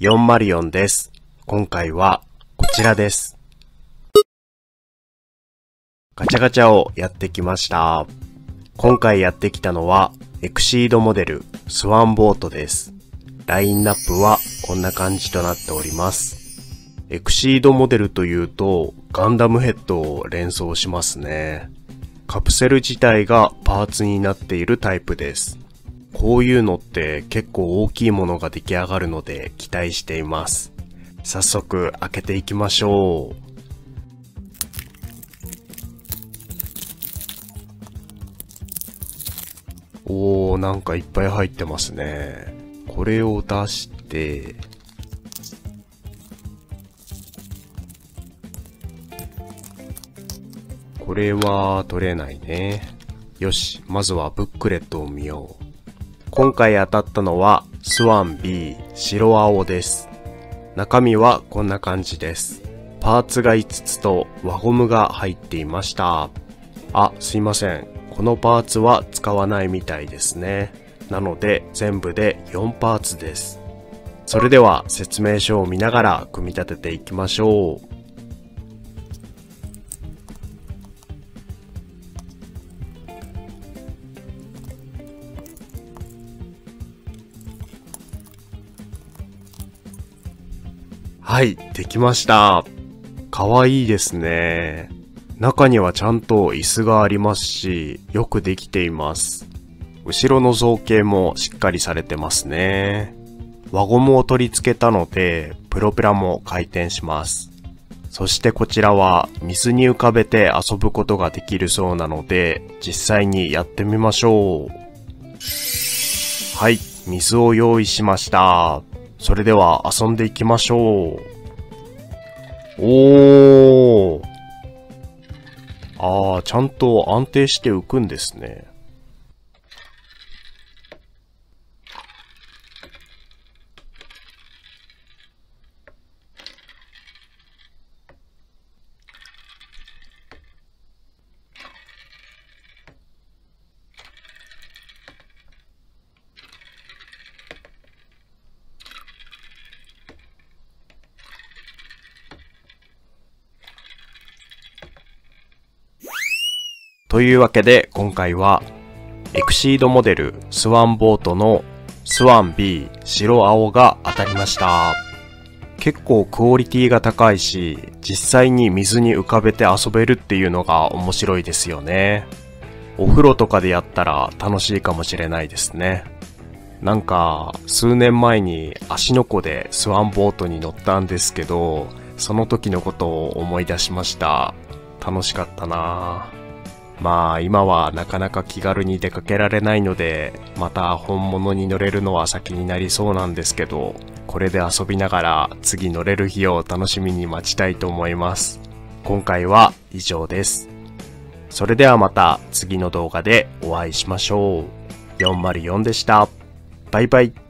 404です。今回はこちらです。ガチャガチャをやってきました。今回やってきたのはエクシードモデルスワンボートです。ラインナップはこんな感じとなっております。エクシードモデルというとガンダムヘッドを連想しますね。カプセル自体がパーツになっているタイプです。こういうのって結構大きいものが出来上がるので期待しています。早速開けていきましょう。おー、なんかいっぱい入ってますね。これを出して、これは取れないね。よし、まずはブックレットを見よう。今回当たったのはスワン B 白青です。中身はこんな感じです。パーツが5つと輪ゴムが入っていました。あ、すいません。このパーツは使わないみたいですね。なので全部で4パーツです。それでは説明書を見ながら組み立てていきましょう。はい、できました。かわいいですね。中にはちゃんと椅子がありますし、よくできています。後ろの造形もしっかりされてますね。輪ゴムを取り付けたので、プロペラも回転します。そしてこちらは水に浮かべて遊ぶことができるそうなので、実際にやってみましょう。はい、水を用意しました。それでは遊んでいきましょう。おー。あー、ちゃんと安定して浮くんですね。というわけで今回はエクシードモデルスワンボートのスワン B 白青が当たりました。結構クオリティが高いし、実際に水に浮かべて遊べるっていうのが面白いですよね。お風呂とかでやったら楽しいかもしれないですね。なんか、数年前に足の湖でスワンボートに乗ったんですけど、その時のことを思い出しました。楽しかったなぁ。まあ今はなかなか気軽に出かけられないので、また本物に乗れるのは先になりそうなんですけど、これで遊びながら次乗れる日を楽しみに待ちたいと思います。今回は以上です。それではまた次の動画でお会いしましょう。404でした。バイバイ。